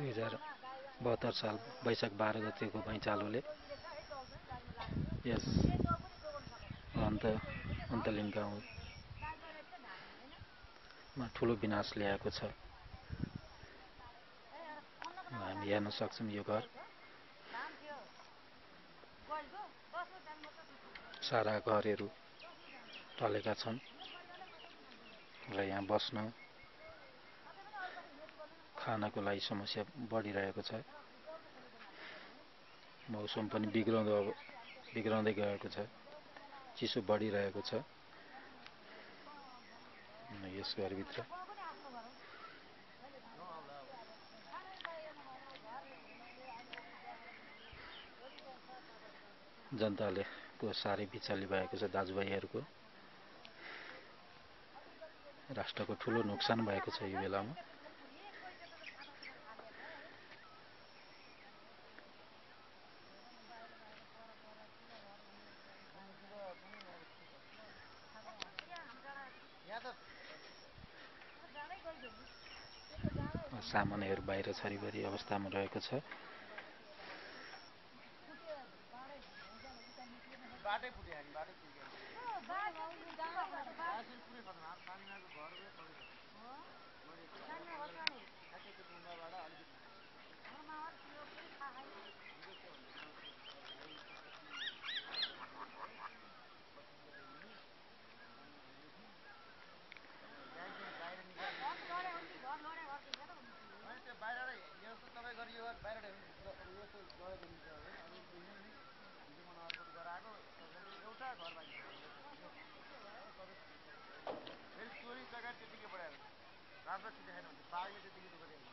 दुई हजार बहत्तर साल वैशाख बाह्र गतिको भैँचालोले। यस अन्त अन्तलिम गाउँमा ठुलो विनाश ल्याएको छ। हामी हेर्न सक्छौँ यो घर। सारा घरहरू टलेका छन् र यहाँ बस्न खानको लागि समस्या बढिरहेको छ। मौसम पनि बिग्रँदो अब बिग्राउँदै गएको छ। चिसो बढिरहेको छ। यस घरभित्र। जनताले को साह्रै बिचाली भएको छ दाजुभाइहरूको। राष्ट्रको ठुलो नोक्सान भएको छ यो बेलामा। सामानहरू बाहिर छरिभरि अवस्थामा रहेको छ। बाटै फुट्यो बाटै बाहिर यो तपाईँ गरी यो बाहिर गराएको एउटा घर बाँकी फेरि चोरी चकारी त्यतिकै बढाएर राम्रो देखाएन भने बाघले त्यतिकै दुःख